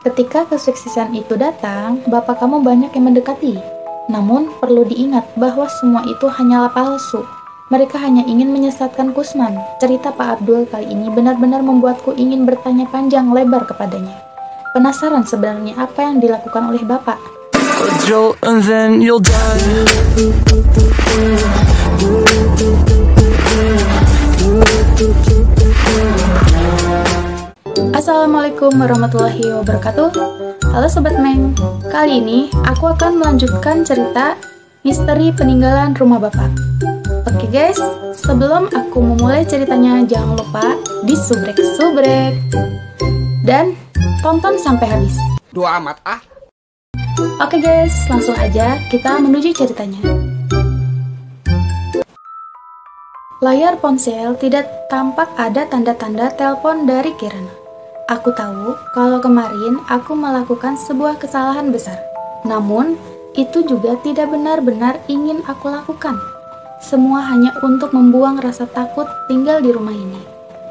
Ketika kesuksesan itu datang, bapak kamu banyak yang mendekati. Namun, perlu diingat bahwa semua itu hanyalah palsu. Mereka hanya ingin menyesatkan Kusman. Cerita Pak Abdul kali ini benar-benar membuatku ingin bertanya panjang lebar kepadanya. Penasaran sebenarnya apa yang dilakukan oleh bapak. Assalamualaikum warahmatullahi wabarakatuh. Halo Sobat Meng. Kali ini aku akan melanjutkan cerita Misteri peninggalan rumah bapak. Oke guys, sebelum aku memulai ceritanya Jangan lupa di subrek-subrek Dan tonton sampai habis. Dua amat ah. Oke guys, langsung aja kita menuju ceritanya. Layar ponsel tidak tampak ada tanda-tanda telepon dari Kirana. Aku tahu kalau kemarin aku melakukan sebuah kesalahan besar. Namun, itu juga tidak benar-benar ingin aku lakukan. Semua hanya untuk membuang rasa takut tinggal di rumah ini.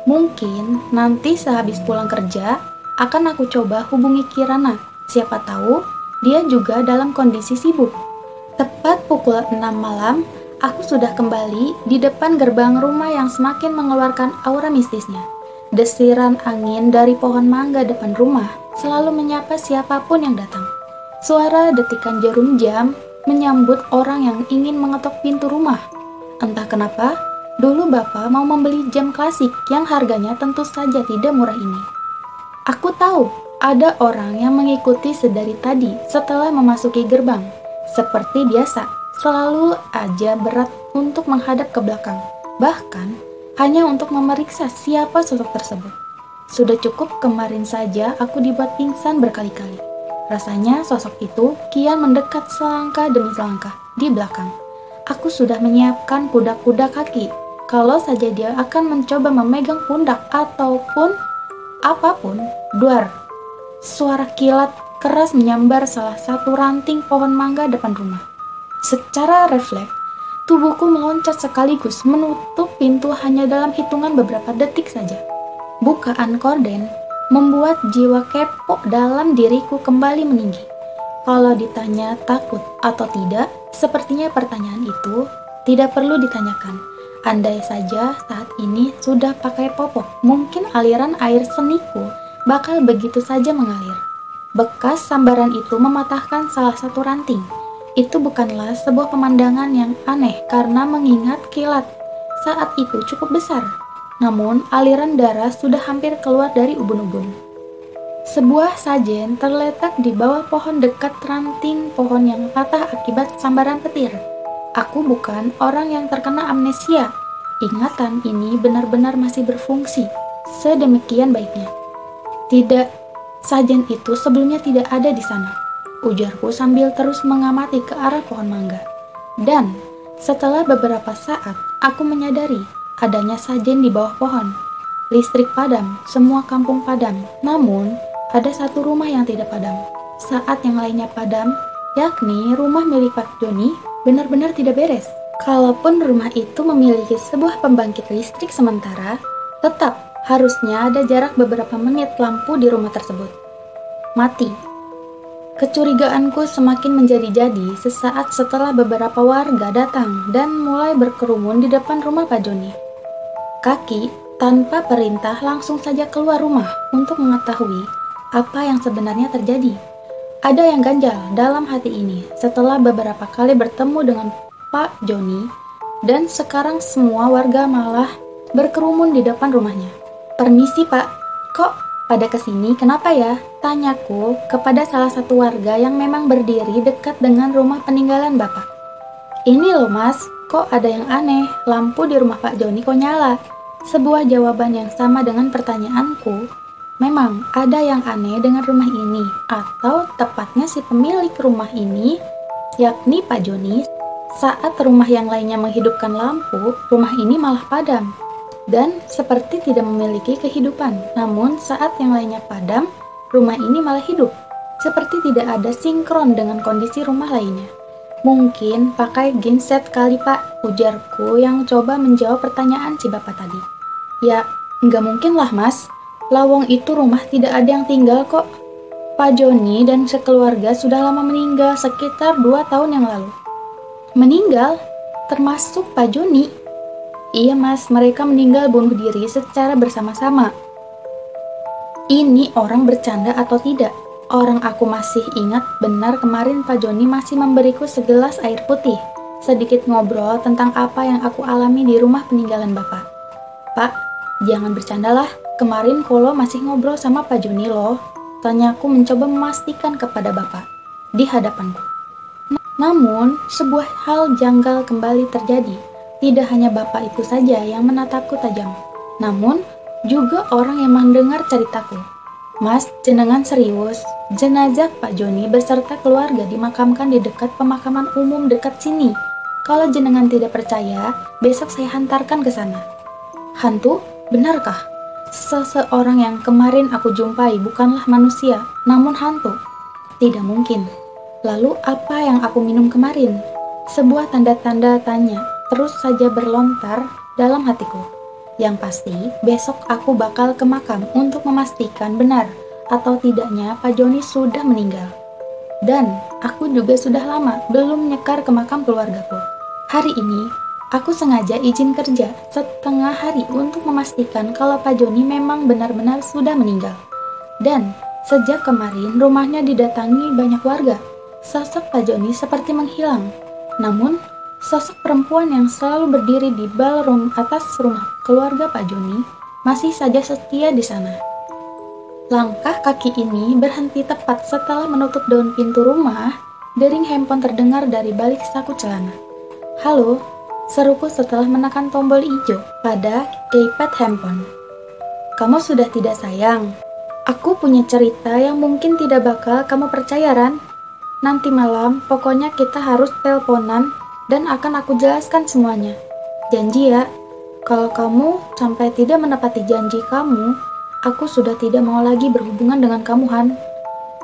Mungkin nanti sehabis pulang kerja, akan aku coba hubungi Kirana. Siapa tahu dia juga dalam kondisi sibuk. Tepat pukul 6 malam, aku sudah kembali di depan gerbang rumah yang semakin mengeluarkan aura mistisnya. Desiran angin dari pohon mangga depan rumah selalu menyapa siapa pun yang datang. Suara detikan jarum jam menyambut orang yang ingin mengetok pintu rumah. Entah kenapa, dulu Bapak mau membeli jam klasik yang harganya tentu saja tidak murah ini. Aku tahu ada orang yang mengikuti sedari tadi setelah memasuki gerbang. Seperti biasa, selalu aja berat untuk menghadap ke belakang, bahkan hanya untuk memeriksa siapa sosok tersebut. Sudah cukup kemarin saja aku dibuat pingsan berkali-kali. Rasanya sosok itu kian mendekat selangkah demi selangkah di belakang. Aku sudah menyiapkan kuda-kuda kaki. Kalau saja dia akan mencoba memegang pundak ataupun apa pun, duar. Suara kilat keras menyambar salah satu ranting pohon mangga depan rumah. Secara refleks, tubuhku meloncat sekaligus menutup pintu hanya dalam hitungan beberapa detik saja. Bukaan korden membuat jiwa kepo dalam diriku kembali meninggi. Kalau ditanya takut atau tidak, sepertinya pertanyaan itu tidak perlu ditanyakan. Andai saja saat ini sudah pakai popok, mungkin aliran air seniku bakal begitu saja mengalir. Bekas sambaran itu mematahkan salah satu ranting itu bukanlah sebuah pemandangan yang aneh karena mengingat kilat saat itu cukup besar. Namun, aliran darah sudah hampir keluar dari ubun-ubun. Sebuah sajen terletak di bawah pohon dekat ranting pohon yang patah akibat sambaran petir. Aku bukan orang yang terkena amnesia. Ingatan ini benar-benar masih berfungsi. Sedemikian baiknya. Tidak, sajen itu sebelumnya tidak ada di sana ujarku sambil terus mengamati ke arah pohon mangga. Dan setelah beberapa saat, aku menyadari adanya sajen di bawah pohon. Listrik padam, semua kampung padam. Namun, ada satu rumah yang tidak padam. Saat yang lainnya padam, yakni rumah milik Pak Joni, benar-benar tidak beres. Kalaupun rumah itu memiliki sebuah pembangkit listrik sementara, tetap harusnya ada jarak beberapa menit lampu di rumah tersebut. Mati, Kecurigaanku semakin menjadi-jadi sesaat setelah beberapa warga datang dan mulai berkerumun di depan rumah Pak Joni. Kaki tanpa perintah langsung saja keluar rumah untuk mengetahui apa yang sebenarnya terjadi. Ada yang ganjal dalam hati ini setelah beberapa kali bertemu dengan Pak Joni dan sekarang semua warga malah berkerumun di depan rumahnya. Permisi Pak, kok pada ke sini, kenapa ya? Tanyaku kepada salah satu warga yang memang berdiri dekat dengan rumah peninggalan bapak. Ini loh mas, kok ada yang aneh, lampu di rumah Pak Joni kok nyala? Sebuah jawaban yang sama dengan pertanyaanku. Memang ada yang aneh dengan rumah ini, atau tepatnya si pemilik rumah ini, yakni Pak Joni, saat rumah yang lainnya menghidupkan lampu, rumah ini malah padam dan seperti tidak memiliki kehidupan. Namun saat yang lainnya padam, rumah ini malah hidup. Seperti tidak ada sinkron dengan kondisi rumah lainnya. Mungkin pakai genset kali pak, ujarku yang coba menjawab pertanyaan si bapak tadi. Ya, nggak mungkin lah mas. Lawang itu rumah tidak ada yang tinggal kok. Pak Joni dan sekeluarga sudah lama meninggal sekitar dua tahun yang lalu. Meninggal? Termasuk Pak Joni? Iya mas, mereka meninggal bunuh diri secara bersama-sama. Ini orang bercanda atau tidak? Orang aku masih ingat benar kemarin Pak Joni masih memberiku segelas air putih. Sedikit ngobrol tentang apa yang aku alami di rumah peninggalan Bapak. Pak, jangan bercandalah. Kemarin Kolo masih ngobrol sama Pak Joni loh. Tanyaku mencoba memastikan kepada bapak di hadapanku. Namun, sebuah hal janggal kembali terjadi. Tidak hanya bapak itu saja yang menatapku tajam, namun juga orang yang mendengar ceritaku. Mas, jenengan serius? Jenazah Pak Joni beserta keluarga dimakamkan di dekat pemakaman umum dekat sini. Kalau jenengan tidak percaya, besok saya hantarkan ke sana. Hantu? Benarkah? Seseorang yang kemarin aku jumpai bukanlah manusia, namun hantu. Tidak mungkin. Lalu apa yang aku minum kemarin? Sebuah tanda-tanda tanya terus saja berlontar dalam hatiku. Yang pasti, besok aku bakal ke makam untuk memastikan benar atau tidaknya Pak Joni sudah meninggal. Dan aku juga sudah lama belum nyekar ke makam keluargaku. Hari ini, Aku sengaja izin kerja setengah hari untuk memastikan kalau Pak Joni memang benar-benar sudah meninggal. Dan sejak kemarin rumahnya didatangi banyak warga. Sosok Pak Joni seperti menghilang. Namun, sosok perempuan yang selalu berdiri di ballroom atas rumah keluarga Pak Joni masih saja setia di sana. Langkah kaki ini berhenti tepat setelah menutup daun pintu rumah. Dering handphone terdengar dari balik saku celana. Halo, Seruku setelah menekan tombol hijau pada keypad handphone. Kamu sudah tidak sayang. Aku punya cerita yang mungkin tidak bakal kamu percaya, Ran. Nanti malam, pokoknya kita harus teleponan dan akan aku jelaskan semuanya. Janji ya, kalau kamu sampai tidak menepati janji kamu, aku sudah tidak mau lagi berhubungan dengan kamu, Han.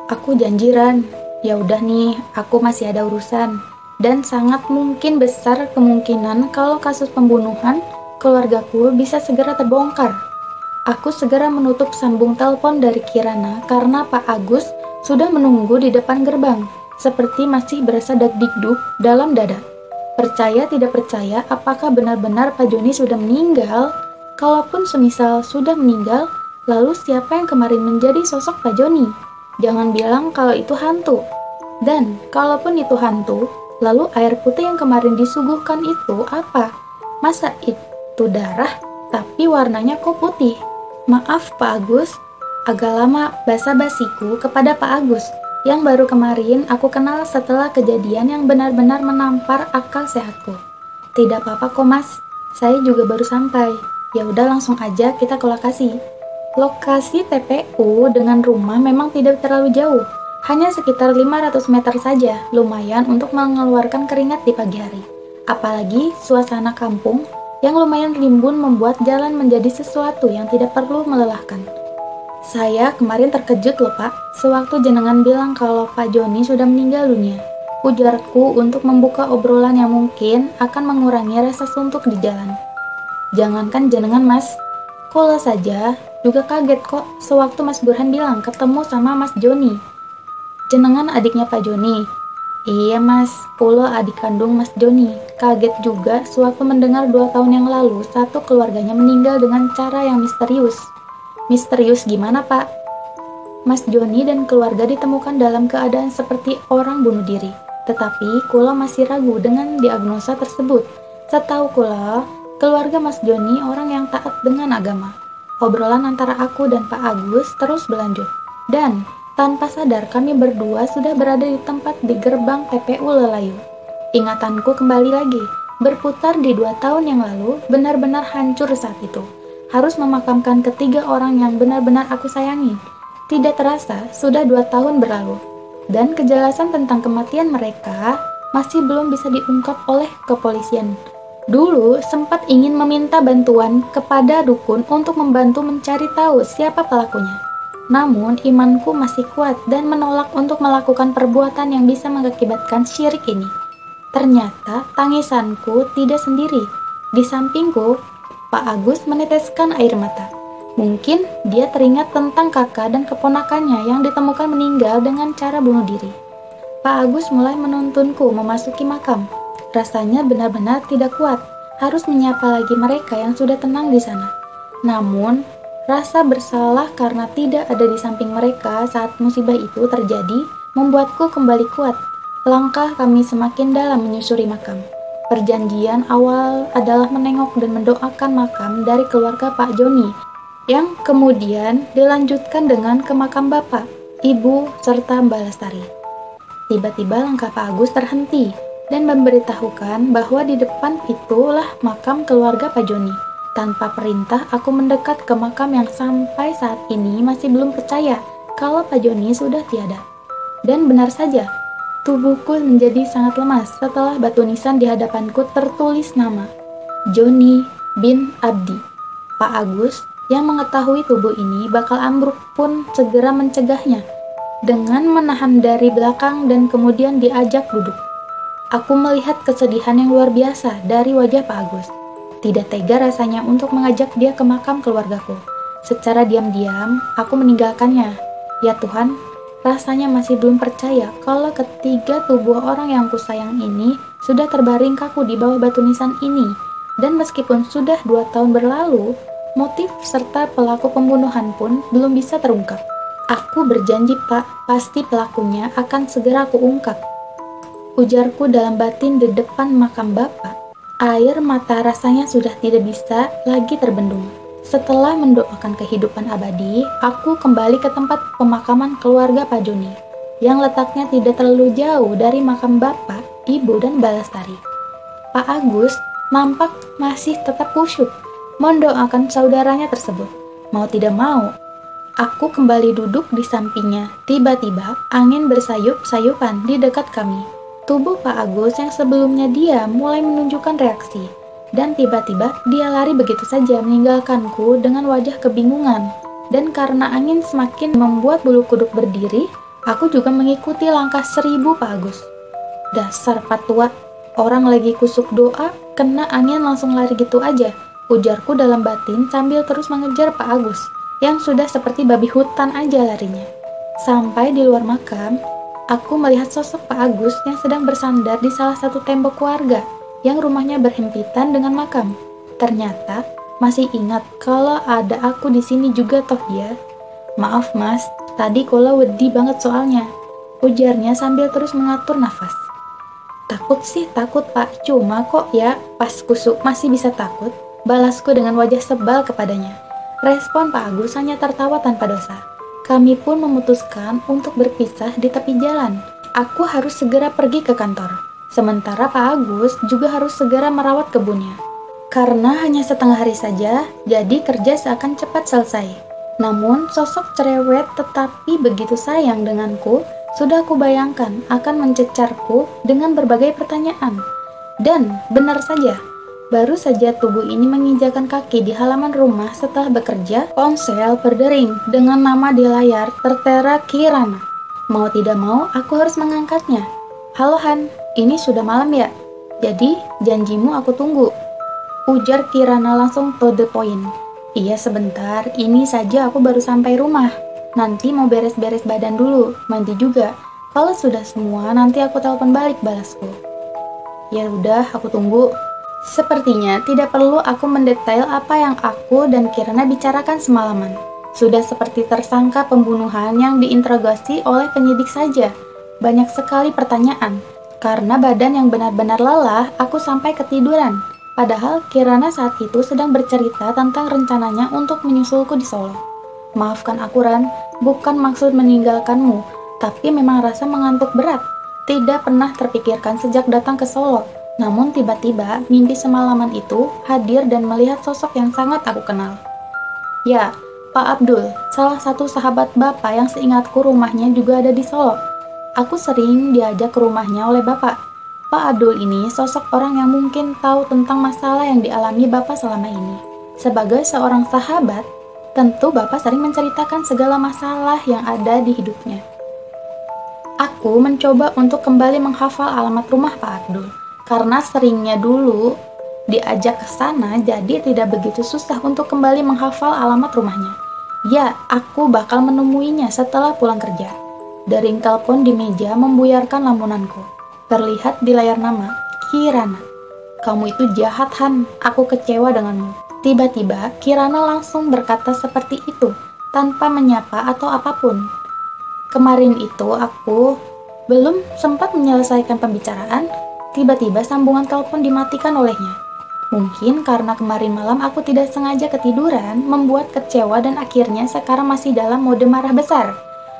Aku janji, Ran. Ya udah nih, aku masih ada urusan dan sangat mungkin besar kemungkinan kalau kasus pembunuhan keluargaku bisa segera terbongkar. Aku segera menutup sambung telepon dari Kirana karena Pak Agus sudah menunggu di depan gerbang, seperti masih berasa dagdikduk dalam dada. Percaya tidak percaya apakah benar-benar Pak Joni sudah meninggal? Kalaupun semisal sudah meninggal, lalu siapa yang kemarin menjadi sosok Pak Joni? Jangan bilang kalau itu hantu. Dan kalaupun itu hantu, Lalu air putih yang kemarin disuguhkan itu apa? Masa itu darah tapi warnanya kok putih? Maaf Pak Agus, agak lama basa-basiku kepada Pak Agus yang baru kemarin aku kenal setelah kejadian yang benar-benar menampar akal sehatku. Tidak apa-apa kok mas, saya juga baru sampai. Ya udah langsung aja kita ke lokasi. Lokasi TPU dengan rumah memang tidak terlalu jauh, hanya sekitar 500 meter saja, lumayan untuk mengeluarkan keringat di pagi hari. Apalagi suasana kampung yang lumayan rimbun membuat jalan menjadi sesuatu yang tidak perlu melelahkan. Saya kemarin terkejut loh pak, sewaktu jenengan bilang kalau Pak Joni sudah meninggal dunia. Ujarku untuk membuka obrolan yang mungkin akan mengurangi rasa suntuk di jalan. Jangankan jenengan mas, Kola saja juga kaget kok sewaktu Mas Burhan bilang ketemu sama Mas Joni Jenengan adiknya Pak Joni? Iya mas, Pulo adik kandung Mas Joni. Kaget juga sewaktu mendengar dua tahun yang lalu satu keluarganya meninggal dengan cara yang misterius. Misterius gimana pak? Mas Joni dan keluarga ditemukan dalam keadaan seperti orang bunuh diri. Tetapi Kula masih ragu dengan diagnosa tersebut. Setahu Kula, keluarga Mas Joni orang yang taat dengan agama. Obrolan antara aku dan Pak Agus terus berlanjut. Dan tanpa sadar kami berdua sudah berada di tempat di gerbang PPU Lelayu. Ingatanku kembali lagi, berputar di dua tahun yang lalu, benar-benar hancur saat itu. Harus memakamkan ketiga orang yang benar-benar aku sayangi. Tidak terasa, sudah dua tahun berlalu. Dan kejelasan tentang kematian mereka masih belum bisa diungkap oleh kepolisian. Dulu sempat ingin meminta bantuan kepada dukun untuk membantu mencari tahu siapa pelakunya. Namun, imanku masih kuat dan menolak untuk melakukan perbuatan yang bisa mengakibatkan syirik ini. Ternyata, tangisanku tidak sendiri. Di sampingku, Pak Agus meneteskan air mata. Mungkin dia teringat tentang kakak dan keponakannya yang ditemukan meninggal dengan cara bunuh diri. Pak Agus mulai menuntunku memasuki makam. Rasanya benar-benar tidak kuat, harus menyapa lagi mereka yang sudah tenang di sana. Namun, rasa bersalah karena tidak ada di samping mereka saat musibah itu terjadi membuatku kembali kuat. Langkah kami semakin dalam menyusuri makam. Perjanjian awal adalah menengok dan mendoakan makam dari keluarga Pak Joni yang kemudian dilanjutkan dengan ke makam bapak, ibu, serta Mbak Lestari. Tiba-tiba langkah Pak Agus terhenti dan memberitahukan bahwa di depan itulah makam keluarga Pak Joni. Tanpa perintah, aku mendekat ke makam yang sampai saat ini masih belum percaya kalau Pak Joni sudah tiada. Dan benar saja, tubuhku menjadi sangat lemas setelah batu nisan di hadapanku tertulis nama Joni bin Abdi. Pak Agus yang mengetahui tubuh ini bakal ambruk pun segera mencegahnya dengan menahan dari belakang dan kemudian diajak duduk. Aku melihat kesedihan yang luar biasa dari wajah Pak Agus. Tidak tega rasanya untuk mengajak dia ke makam keluargaku. Secara diam-diam, aku meninggalkannya. Ya Tuhan, rasanya masih belum percaya kalau ketiga tubuh orang yang kusayang ini sudah terbaring kaku di bawah batu nisan ini. Dan meskipun sudah dua tahun berlalu, Motif serta pelaku pembunuhan pun belum bisa terungkap. Aku berjanji, Pak, pasti pelakunya akan segera kuungkap. Ujarku dalam batin di depan makam Bapak. Air mata rasanya sudah tidak bisa lagi terbendung. Setelah mendoakan kehidupan abadi, aku kembali ke tempat pemakaman keluarga Pak Joni, yang letaknya tidak terlalu jauh dari makam Bapak, Ibu, dan Balastari. Pak Agus nampak masih tetap kusyuk mendoakan saudaranya tersebut. Mau tidak mau, aku kembali duduk di sampingnya. Tiba-tiba, angin bersayup-sayupan di dekat kami. Tubuh Pak Agus yang sebelumnya dia mulai menunjukkan reaksi. Dan tiba-tiba dia lari begitu saja meninggalkanku dengan wajah kebingungan. Dan karena angin semakin membuat bulu kuduk berdiri, aku juga mengikuti langkah seribu Pak Agus. Dasar patua, orang lagi kusuk doa, kena angin langsung lari gitu aja. Ujarku dalam batin sambil terus mengejar Pak Agus, yang sudah seperti babi hutan aja larinya. Sampai di luar makam, aku melihat sosok Pak Agus yang sedang bersandar di salah satu tembok warga yang rumahnya berhimpitan dengan makam. Ternyata masih ingat kalau ada aku di sini juga toh dia. Maaf mas, tadi kola wedi banget soalnya. Ujarnya sambil terus mengatur nafas. Takut sih takut pak, cuma kok ya pas kusuk masih bisa takut. Balasku dengan wajah sebal kepadanya. Respon Pak Agus hanya tertawa tanpa dosa. Kami pun memutuskan untuk berpisah di tepi jalan. Aku harus segera pergi ke kantor. Sementara Pak Agus juga harus segera merawat kebunnya. Karena hanya setengah hari saja, jadi kerja seakan cepat selesai. Namun, sosok cerewet tetapi begitu sayang denganku sudah aku bayangkan akan mencecarku dengan berbagai pertanyaan. Dan benar saja, Baru saja tubuh ini menginjakan kaki di halaman rumah setelah bekerja, ponsel berdering dengan nama di layar tertera Kirana. Mau tidak mau, aku harus mengangkatnya. Halo Han, ini sudah malam ya? Jadi, janjimu aku tunggu. Ujar Kirana langsung to the point. Iya sebentar, ini saja aku baru sampai rumah. Nanti mau beres-beres badan dulu, mandi juga. Kalau sudah semua, nanti aku telepon balik balasku. Ya udah, aku tunggu. Sepertinya tidak perlu aku mendetail apa yang aku dan Kirana bicarakan semalaman. Sudah seperti tersangka pembunuhan yang diinterogasi oleh penyidik saja. Banyak sekali pertanyaan. Karena badan yang benar-benar lelah, aku sampai ketiduran. Padahal Kirana saat itu sedang bercerita tentang rencananya untuk menyusulku di Solo. Maafkan aku Ran, bukan maksud meninggalkanmu, tapi memang rasa mengantuk berat. Tidak pernah terpikirkan sejak datang ke Solo namun tiba-tiba mimpi semalaman itu hadir dan melihat sosok yang sangat aku kenal. Ya, Pak Abdul, salah satu sahabat Bapak yang seingatku rumahnya juga ada di Solo. Aku sering diajak ke rumahnya oleh Bapak. Pak Abdul ini sosok orang yang mungkin tahu tentang masalah yang dialami Bapak selama ini. Sebagai seorang sahabat, tentu Bapak sering menceritakan segala masalah yang ada di hidupnya. Aku mencoba untuk kembali menghafal alamat rumah Pak Abdul karena seringnya dulu diajak ke sana jadi tidak begitu susah untuk kembali menghafal alamat rumahnya. Ya, aku bakal menemuinya setelah pulang kerja. Dering telepon di meja membuyarkan lamunanku. Terlihat di layar nama, Kirana. Kamu itu jahat, Han. Aku kecewa denganmu. Tiba-tiba, Kirana langsung berkata seperti itu, tanpa menyapa atau apa pun. Kemarin itu aku belum sempat menyelesaikan pembicaraan, tiba-tiba sambungan telepon dimatikan olehnya. Mungkin karena kemarin malam aku tidak sengaja ketiduran, membuat kecewa dan akhirnya sekarang masih dalam mode marah besar.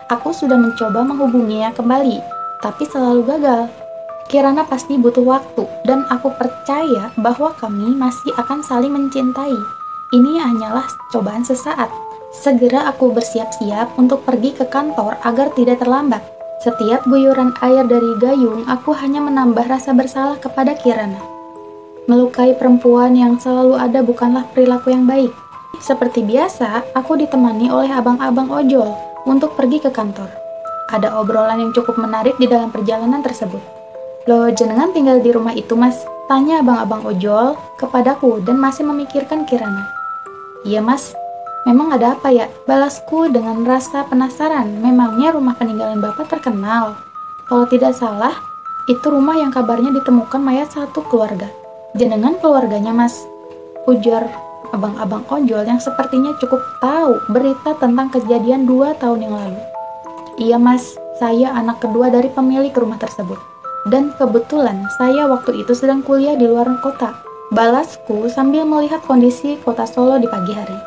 Aku sudah mencoba menghubunginya kembali, tapi selalu gagal. Kirana pasti butuh waktu, dan aku percaya bahwa kami masih akan saling mencintai. Ini hanyalah cobaan sesaat. Segera aku bersiap-siap untuk pergi ke kantor agar tidak terlambat. Setiap guyuran air dari gayung, aku hanya menambah rasa bersalah kepada Kirana. Melukai perempuan yang selalu ada bukanlah perilaku yang baik. Seperti biasa, aku ditemani oleh abang-abang ojol untuk pergi ke kantor. Ada obrolan yang cukup menarik di dalam perjalanan tersebut. Lo jenengan tinggal di rumah itu mas? Tanya abang-abang ojol kepadaku dan masih memikirkan Kirana. Iya mas, memang ada apa ya? Balasku dengan rasa penasaran. Memangnya rumah peninggalan bapak terkenal? Kalau tidak salah, itu rumah yang kabarnya ditemukan mayat satu keluarga. Jenengan keluarganya mas, ujar abang-abang ojol yang sepertinya cukup tahu berita tentang kejadian dua tahun yang lalu. Iya mas, saya anak kedua dari pemilik rumah tersebut. Dan kebetulan saya waktu itu sedang kuliah di luar kota. Balasku sambil melihat kondisi kota Solo di pagi hari.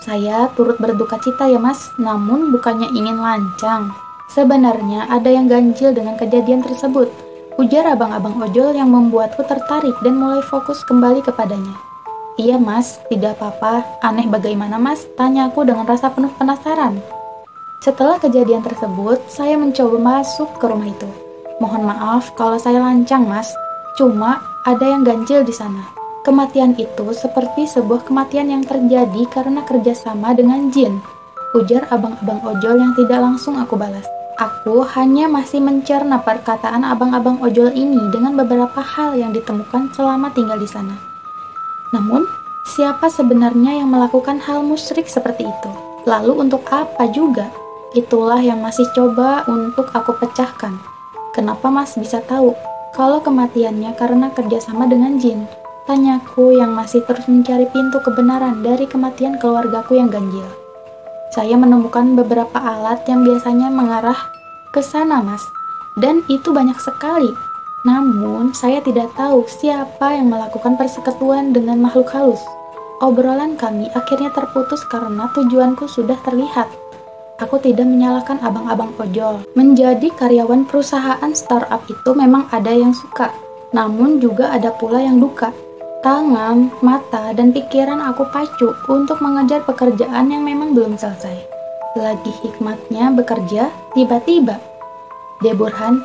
Saya turut berduka cita ya mas, namun bukannya ingin lancang. Sebenarnya ada yang ganjil dengan kejadian tersebut Ujar abang-abang ojol yang membuatku tertarik dan mulai fokus kembali kepadanya. Iya mas, tidak apa-apa. Aneh bagaimana mas? Tanya aku dengan rasa penuh penasaran. Setelah kejadian tersebut, saya mencoba masuk ke rumah itu. Mohon maaf kalau saya lancang mas. Cuma ada yang ganjil di sana. Kematian itu seperti sebuah kematian yang terjadi karena kerjasama dengan jin. Ujar abang-abang ojol yang tidak langsung aku balas. Aku hanya masih mencerna perkataan abang-abang ojol ini dengan beberapa hal yang ditemukan selama tinggal di sana. Namun, siapa sebenarnya yang melakukan hal musyrik seperti itu? Lalu untuk apa juga? Itulah yang masih coba untuk aku pecahkan. Kenapa Mas bisa tahu kalau kematiannya karena kerjasama dengan jin? Tanyaku yang masih terus mencari pintu kebenaran dari kematian keluargaku yang ganjil. Saya menemukan beberapa alat yang biasanya mengarah ke sana, Mas. Dan itu banyak sekali. Namun, saya tidak tahu siapa yang melakukan persekutuan dengan makhluk halus. Obrolan kami akhirnya terputus karena tujuanku sudah terlihat. Aku tidak menyalahkan abang-abang ojol. Menjadi karyawan perusahaan startup itu memang ada yang suka, namun juga ada pula yang duka. Tangan, mata, dan pikiran aku pacu untuk mengejar pekerjaan yang memang belum selesai. Lagi hikmatnya bekerja, tiba-tiba. Deburhan,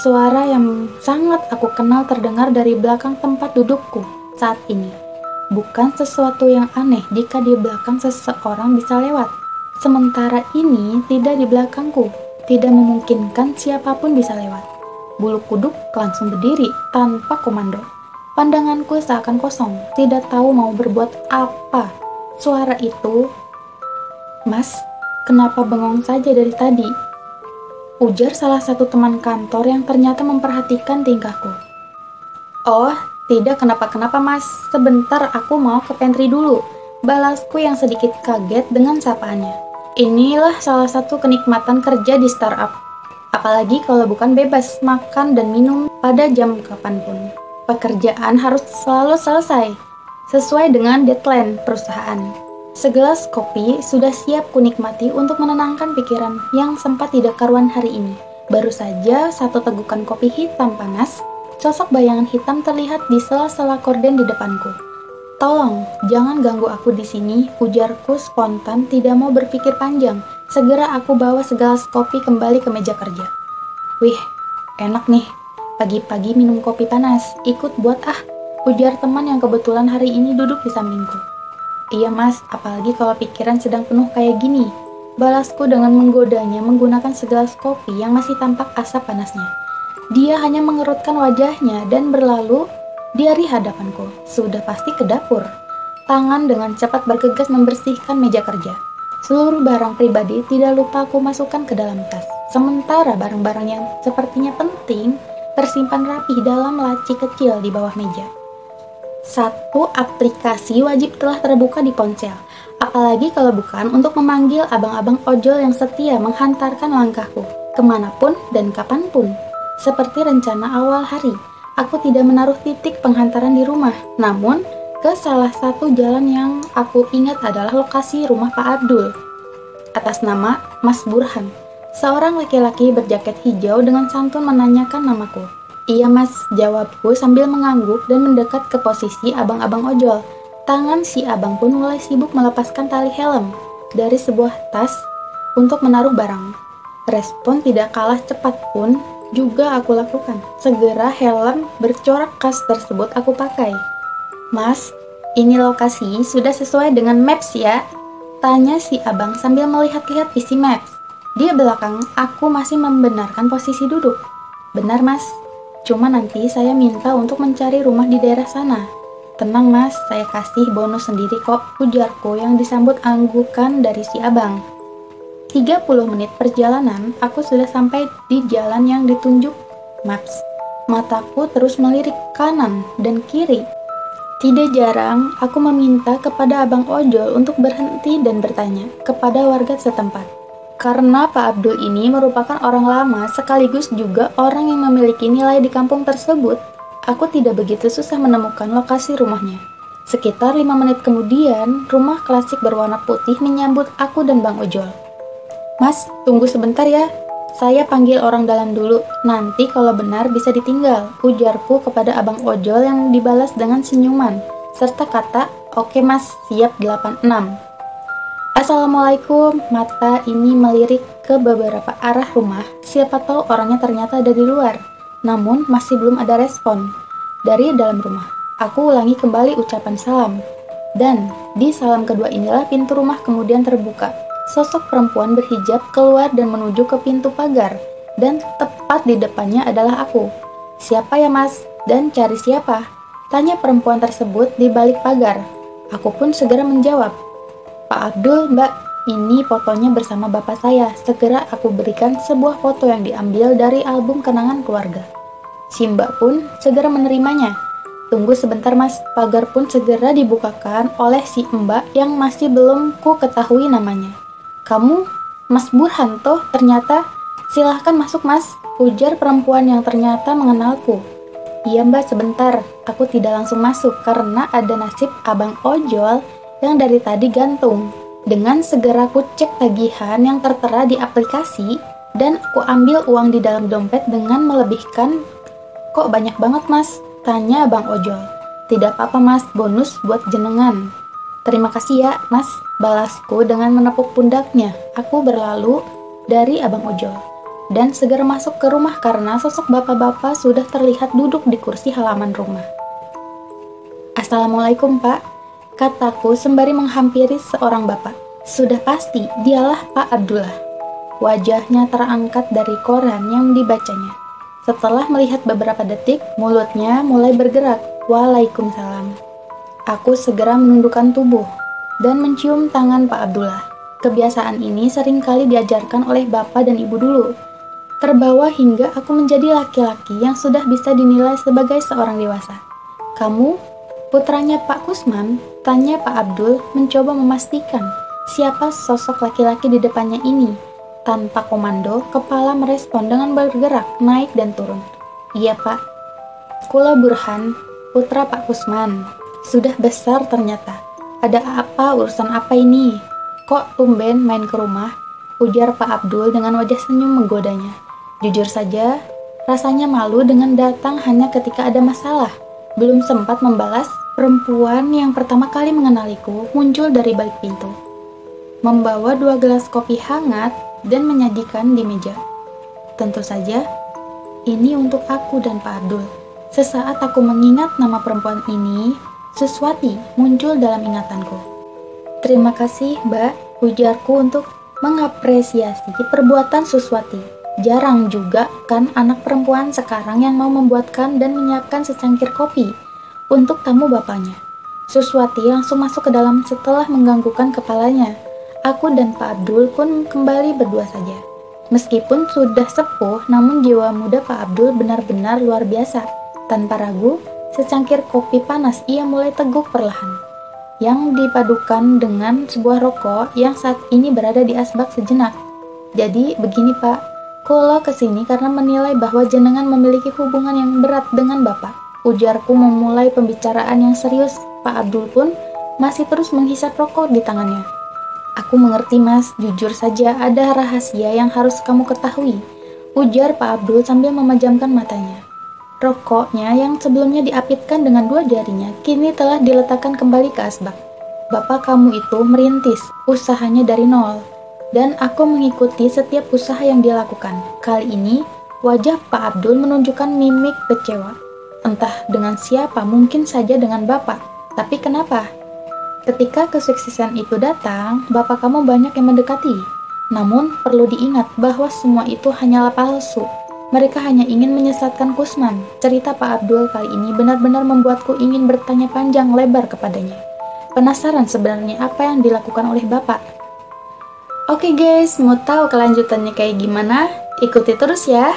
suara yang sangat aku kenal terdengar dari belakang tempat dudukku saat ini. Bukan sesuatu yang aneh jika di belakang seseorang bisa lewat. Sementara ini tidak di belakangku, tidak memungkinkan siapa pun bisa lewat. Bulu kuduk langsung berdiri tanpa komando Pandanganku seakan kosong, tidak tahu mau berbuat apa. Suara itu, Mas, kenapa bengong saja dari tadi? Ujar salah satu teman kantor yang ternyata memperhatikan tingkahku. Oh, tidak kenapa-kenapa mas, sebentar aku mau ke pantry dulu. Balasku yang sedikit kaget dengan sapaannya. Inilah salah satu kenikmatan kerja di startup. Apalagi kalau bukan bebas makan dan minum pada jam kapan pun pekerjaan harus selalu selesai sesuai dengan deadline perusahaan. Segelas kopi sudah siap kunikmati untuk menenangkan pikiran yang sempat tidak karuan hari ini. Baru saja satu tegukan kopi hitam panas, sosok bayangan hitam terlihat di sela-sela korden di depanku. Tolong, jangan ganggu aku di sini, ujarku spontan tidak mau berpikir panjang. Segera aku bawa segelas kopi kembali ke meja kerja. Wih, enak nih, Pagi-pagi minum kopi panas, ikut buat ah, ujar teman yang kebetulan hari ini duduk di sampingku. Iya mas, apalagi kalau pikiran sedang penuh kayak gini. Balasku dengan menggodanya menggunakan segelas kopi yang masih tampak asap panasnya. Dia hanya mengerutkan wajahnya dan berlalu Di hadapanku, sudah pasti ke dapur. Tangan dengan cepat bergegas membersihkan meja kerja. Seluruh barang pribadi tidak lupa aku masukkan ke dalam tas. Sementara barang-barang yang sepertinya penting tersimpan rapi dalam laci kecil di bawah meja. Satu aplikasi wajib telah terbuka di ponsel, apalagi kalau bukan untuk memanggil abang-abang ojol yang setia menghantarkan langkahku, ke mana pun dan kapan pun. Seperti rencana awal hari, aku tidak menaruh titik penghantaran di rumah, namun ke salah satu jalan yang aku ingat adalah lokasi rumah Pak Abdul. Atas nama Mas Burhan, seorang laki-laki berjaket hijau dengan santun menanyakan namaku. Iya mas, jawabku sambil mengangguk dan mendekat ke posisi abang-abang ojol. Tangan si abang pun mulai sibuk melepaskan tali helm dari sebuah tas untuk menaruh barang. Respon tidak kalah cepat pun juga aku lakukan. Segera helm bercorak khas tersebut aku pakai. Mas, ini lokasi sudah sesuai dengan maps ya? Tanya si abang sambil melihat-lihat isi maps. Di belakang, aku masih membenarkan posisi duduk. Benar mas, Cuma nanti saya minta untuk mencari rumah di daerah sana. Tenang mas, saya kasih bonus sendiri kok, ujarku yang disambut anggukan dari si abang. 30 menit perjalanan, aku sudah sampai di jalan yang ditunjuk maps. Mataku terus melirik kanan dan kiri. Tidak jarang, aku meminta kepada abang ojol untuk berhenti dan bertanya kepada warga setempat. Karena Pak Abdul ini merupakan orang lama sekaligus juga orang yang memiliki nilai di kampung tersebut, aku tidak begitu susah menemukan lokasi rumahnya. Sekitar lima menit kemudian, rumah klasik berwarna putih menyambut aku dan Bang Ojol. Mas, tunggu sebentar ya. Saya panggil orang dalam dulu, nanti kalau benar bisa ditinggal, ujarku kepada Abang Ojol yang dibalas dengan senyuman, serta kata, oke mas, siap 86. Assalamualaikum, mata ini melirik ke beberapa arah rumah. Siapa tahu orangnya ternyata ada di luar. Namun masih belum ada respon. Dari dalam rumah, aku ulangi kembali ucapan salam. Dan di salam kedua inilah pintu rumah kemudian terbuka. Sosok perempuan berhijab keluar dan menuju ke pintu pagar. Dan tepat di depannya adalah aku. Siapa ya mas? Dan cari siapa? Tanya perempuan tersebut di balik pagar. Aku pun segera menjawab, Pak Abdul, Mbak, ini fotonya bersama bapak saya. Segera aku berikan sebuah foto yang diambil dari album kenangan keluarga. Si Mbak pun segera menerimanya. Tunggu sebentar mas, pagar pun segera dibukakan oleh si Mbak yang masih belum ku ketahui namanya. Kamu, Mas Burhan toh ternyata? Silahkan masuk mas, ujar perempuan yang ternyata mengenalku. Iya mbak sebentar, aku tidak langsung masuk karena ada nasib abang ojol yang dari tadi gantung. Dengan segera ku cek tagihan yang tertera di aplikasi dan aku ambil uang di dalam dompet dengan melebihkan. Kok banyak banget mas? Tanya Bang Ojol. Tidak apa-apa mas, bonus buat jenengan. Terima kasih ya mas, balasku dengan menepuk pundaknya. Aku berlalu dari Abang Ojol dan segera masuk ke rumah karena sosok bapak-bapak sudah terlihat duduk di kursi halaman rumah. Assalamualaikum pak, Kataku sembari menghampiri seorang bapak. Sudah pasti dialah Pak Abdullah. Wajahnya terangkat dari koran yang dibacanya. Setelah melihat beberapa detik, mulutnya mulai bergerak. Waalaikumsalam. Aku segera menundukkan tubuh dan mencium tangan Pak Abdullah. Kebiasaan ini sering kali diajarkan oleh bapak dan ibu dulu. Terbawa hingga aku menjadi laki-laki yang sudah bisa dinilai sebagai seorang dewasa. Kamu Putranya Pak Kusman, tanya Pak Abdul mencoba memastikan siapa sosok laki-laki di depannya ini. Tanpa komando, kepala merespon dengan bergerak naik dan turun. Iya pak. Kula Burhan, putra Pak Kusman. Sudah besar ternyata. Ada apa urusan apa ini? Kok tumben main ke rumah? Ujar Pak Abdul dengan wajah senyum menggodanya. Jujur saja, rasanya malu dengan datang hanya ketika ada masalah. Belum sempat membalas, Perempuan yang pertama kali mengenaliku muncul dari balik pintu, membawa dua gelas kopi hangat dan menyajikan di meja. Tentu saja, ini untuk aku dan Pak Abdul. Sesaat aku mengingat nama perempuan ini, Suswati muncul dalam ingatanku. Terima kasih, Mbak, ujarku untuk mengapresiasi perbuatan Suswati. Jarang juga kan anak perempuan sekarang yang mau membuatkan dan menyiapkan secangkir kopi untuk tamu bapaknya. Suswati langsung masuk ke dalam setelah mengganggukan kepalanya. Aku dan Pak Abdul pun kembali berdua saja. Meskipun sudah sepuh, namun jiwa muda Pak Abdul benar-benar luar biasa. Tanpa ragu, secangkir kopi panas ia mulai teguk perlahan. Yang dipadukan dengan sebuah rokok yang saat ini berada di asbak sejenak. Jadi begini Pak, Kula ke sini karena menilai bahwa jenengan memiliki hubungan yang berat dengan Bapak. Ujarku memulai pembicaraan yang serius Pak Abdul pun masih terus menghisap rokok di tangannya. Aku mengerti mas, jujur saja ada rahasia yang harus kamu ketahui. Ujar Pak Abdul sambil memejamkan matanya. Rokoknya yang sebelumnya diapitkan dengan dua jarinya, kini telah diletakkan kembali ke asbak. Bapak kamu itu merintis, usahanya dari nol. Dan aku mengikuti setiap usaha yang dilakukan. Kali ini, wajah Pak Abdul menunjukkan mimik kecewa. Entah dengan siapa, mungkin saja dengan Bapak. Tapi kenapa? Ketika kesuksesan itu datang, bapak kamu banyak yang mendekati. Namun, perlu diingat bahwa semua itu hanyalah palsu. Mereka hanya ingin menyesatkan Kusman. Cerita Pak Abdul kali ini benar-benar membuatku ingin bertanya panjang lebar kepadanya. Penasaran sebenarnya apa yang dilakukan oleh bapak. Oke guys, mau tahu kelanjutannya kayak gimana? Ikuti terus ya.